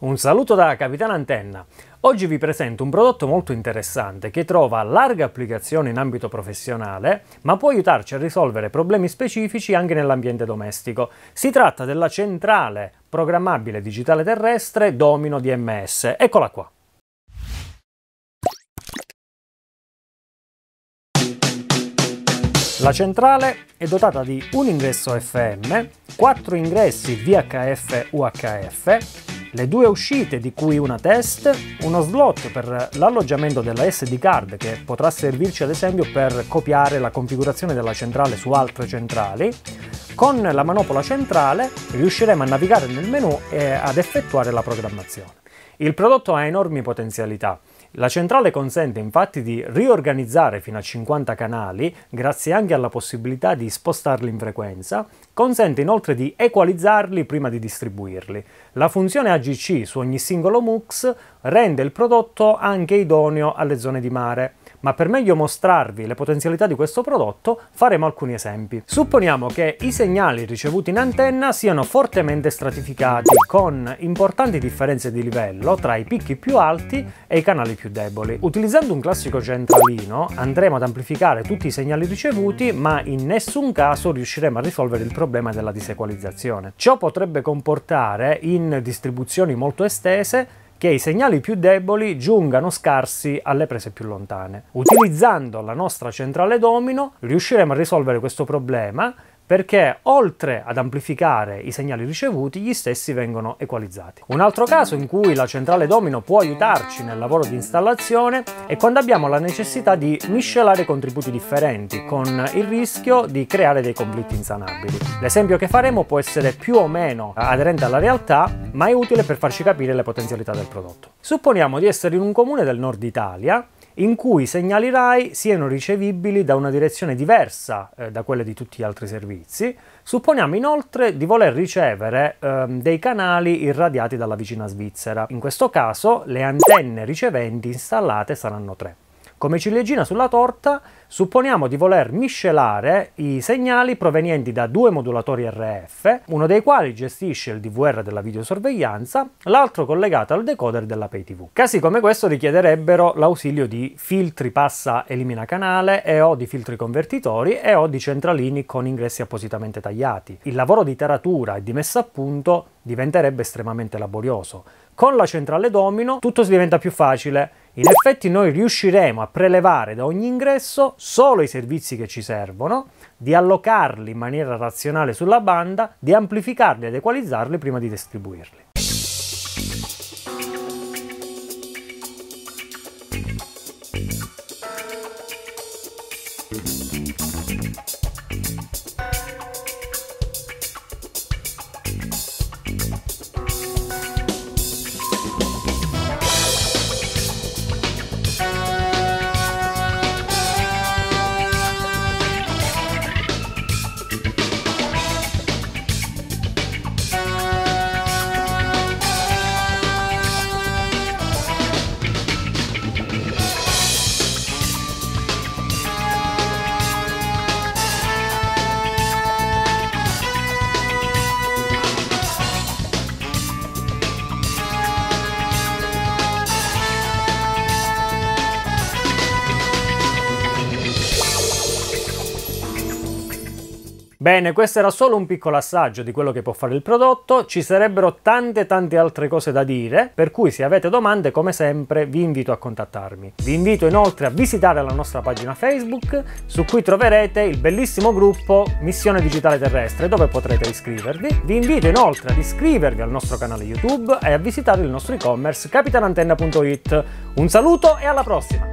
Un saluto da Capitano Antenna. Oggi vi presento un prodotto molto interessante che trova larga applicazione in ambito professionale, ma può aiutarci a risolvere problemi specifici anche nell'ambiente domestico. Si tratta della centrale programmabile digitale terrestre Domino DMS. Eccola qua. La centrale è dotata di un ingresso FM, quattro ingressi VHF-UHF, le due uscite di cui una test, uno slot per l'alloggiamento della SD card che potrà servirci ad esempio per copiare la configurazione della centrale su altre centrali. Con la manopola centrale riusciremo a navigare nel menu e ad effettuare la programmazione. Il prodotto ha enormi potenzialità. La centrale consente infatti di riorganizzare fino a 50 canali, grazie anche alla possibilità di spostarli in frequenza, consente inoltre di equalizzarli prima di distribuirli. La funzione AGC su ogni singolo MUX rende il prodotto anche idoneo alle zone di mare ma per meglio mostrarvi le potenzialità di questo prodotto faremo alcuni esempi. Supponiamo che i segnali ricevuti in antenna siano fortemente stratificati con importanti differenze di livello tra i picchi più alti e i canali più deboli. Utilizzando un classico centralino andremo ad amplificare tutti i segnali ricevuti ma in nessun caso riusciremo a risolvere il problema della disequalizzazione. Ciò potrebbe comportare in distribuzioni molto estese che i segnali più deboli giungano scarsi alle prese più lontane. Utilizzando la nostra centrale domino riusciremo a risolvere questo problema perché oltre ad amplificare i segnali ricevuti, gli stessi vengono equalizzati. Un altro caso in cui la centrale domino può aiutarci nel lavoro di installazione è quando abbiamo la necessità di miscelare contributi differenti, con il rischio di creare dei conflitti insanabili. L'esempio che faremo può essere più o meno aderente alla realtà, ma è utile per farci capire le potenzialità del prodotto. Supponiamo di essere in un comune del nord Italia in cui i segnali RAI siano ricevibili da una direzione diversa eh, da quelle di tutti gli altri servizi. Supponiamo inoltre di voler ricevere eh, dei canali irradiati dalla vicina Svizzera. In questo caso le antenne riceventi installate saranno tre. Come ciliegina sulla torta, supponiamo di voler miscelare i segnali provenienti da due modulatori RF, uno dei quali gestisce il DVR della videosorveglianza, l'altro collegato al decoder della PayTV. Casi come questo richiederebbero l'ausilio di filtri passa elimina canale e o di filtri convertitori e o di centralini con ingressi appositamente tagliati. Il lavoro di taratura e di messa a punto diventerebbe estremamente laborioso. Con la centrale domino tutto si diventa più facile in effetti noi riusciremo a prelevare da ogni ingresso solo i servizi che ci servono, di allocarli in maniera razionale sulla banda, di amplificarli ed equalizzarli prima di distribuirli. Bene, questo era solo un piccolo assaggio di quello che può fare il prodotto, ci sarebbero tante tante altre cose da dire, per cui se avete domande come sempre vi invito a contattarmi. Vi invito inoltre a visitare la nostra pagina Facebook su cui troverete il bellissimo gruppo Missione Digitale Terrestre dove potrete iscrivervi. Vi invito inoltre ad iscrivervi al nostro canale YouTube e a visitare il nostro e-commerce capitanantenna.it. Un saluto e alla prossima!